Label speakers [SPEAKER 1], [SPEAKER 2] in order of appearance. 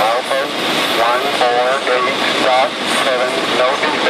[SPEAKER 1] Alpha 148.7, no.